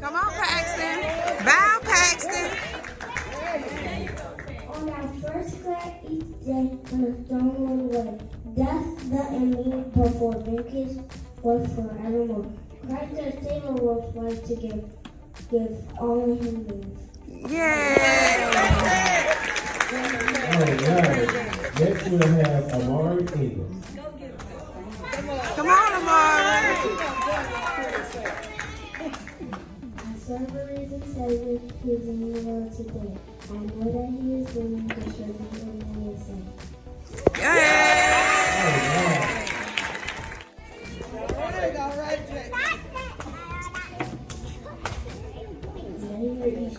Come on, Paxton. Bow, Paxton. On our first glad each day on the throne way, death, the enemy before vintage was forevermore. Christ our Savior was right to give, give all him lives. Yay. All right. Next we'll have Amari Ingram. Come on, A Savior, he is in the world today. I know that he is willing to show me is saying. Yay. May your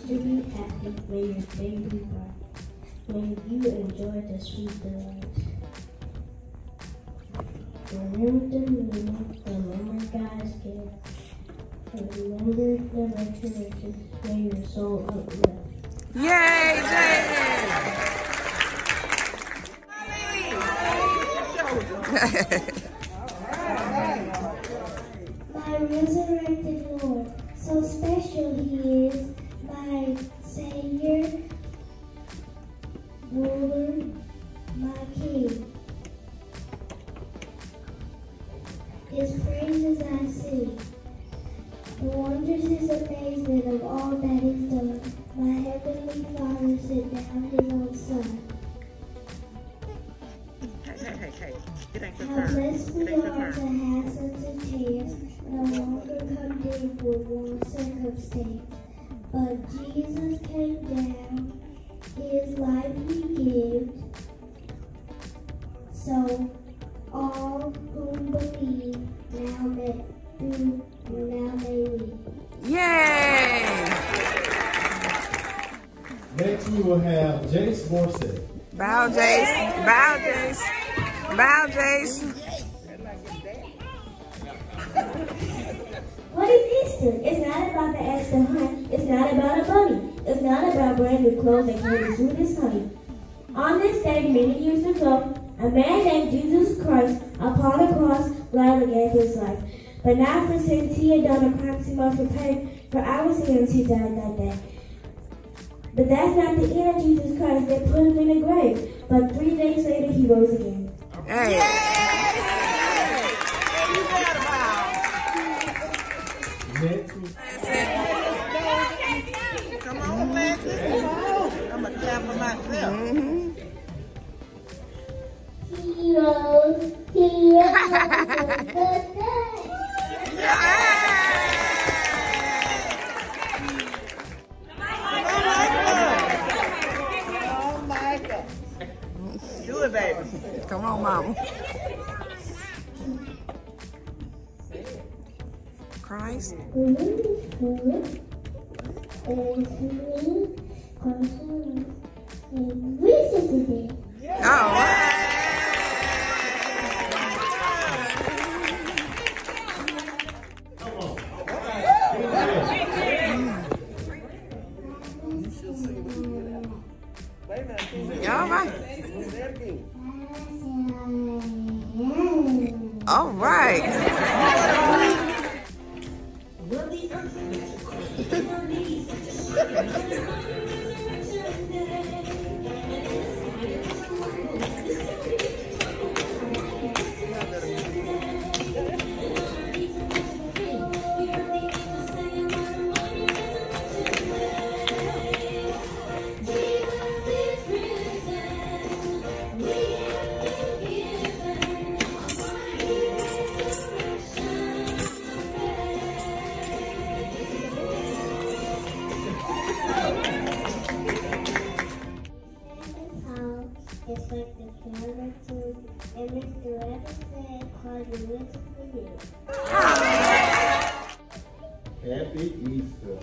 happy, may your be bright, may you enjoy the sweet delights. Remember the meaning, remember God's gift, uplift. Yay, Jaden. My resurrected Lord, so special He is, my Savior, ruler, my King. His praises I sing, the wonders His amazement of all that is done. My heavenly Father sent down His own Son. Hey, hey, hey. How blessed we are to have such a chance, no longer condemned with one circumstance. But Jesus came down, Yay. Next we will have Jace Morset. Bow, Jace. Bow, Jace. Bow, Jace. What is Easter? It's not about the Easter hunt. It's not about a bunny. It's not about brand new clothes and candy sweet as honey. On this day, many years ago, a man named Jesus Christ upon a cross gladly gave his life. But not for sins he had done a crime he must repay. For our sins he died that day. But that's not the end of Jesus Christ. They put him in the grave. But three days later, he rose again. Hey. Next we Come on, Lexi. I'm going to clap for myself. He rose. Baby. Come on, mama. Christ. Oh, Recently, All right. All right. The camera too, and Mr. Evans said, "Cause you listen for you." Happy Easter.